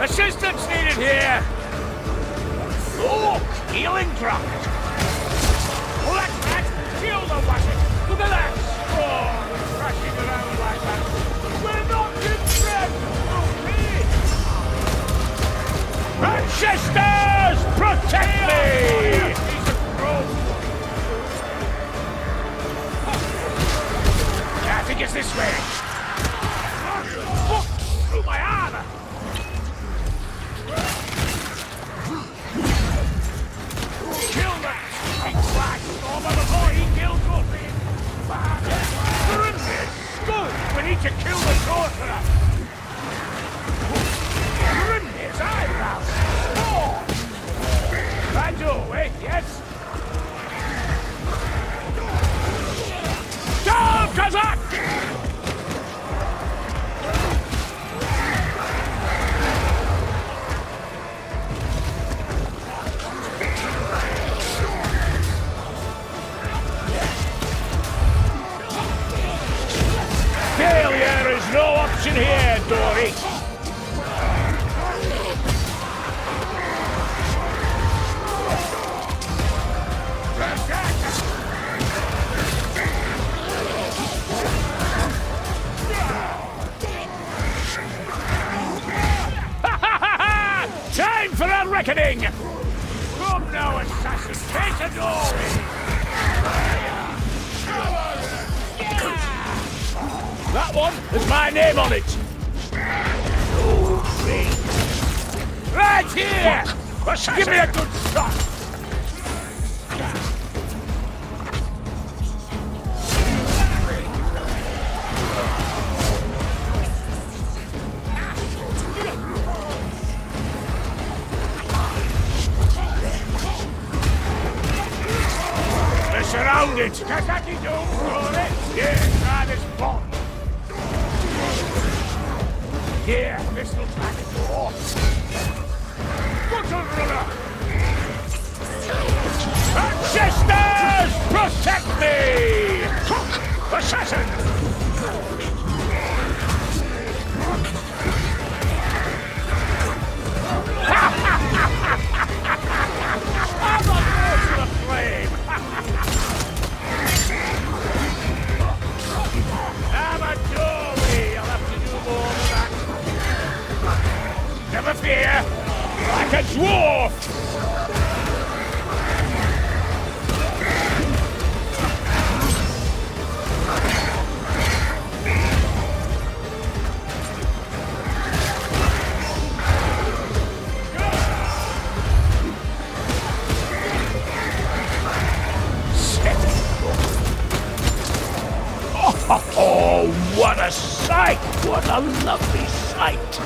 Assistance needed here! Look! Healing drop! Black cat! Kill the washing! Look at that! Oh, crashing around like that! We're not in threat! Ancestors! Protect me! I think it's this way. To kill the sorcerer! Option here, Dory. Time for a reckoning! Come now, assassin, take the Dory! Has my name on it. Right here! Give me a good shot! They're surrounded! Kazaki don't roll it! Yeah, try this bomb! Here, this looks like a door. Gutter runner! Ancestors, protect me! Cook, assassin! Like a dwarf. Oh, what a sight! What a lovely sight!